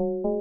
you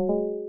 you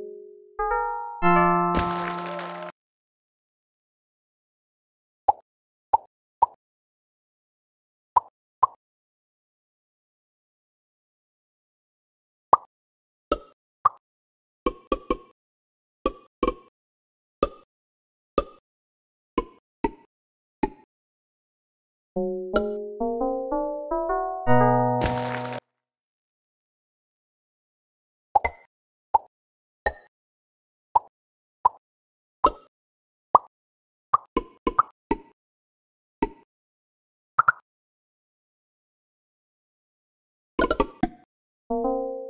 you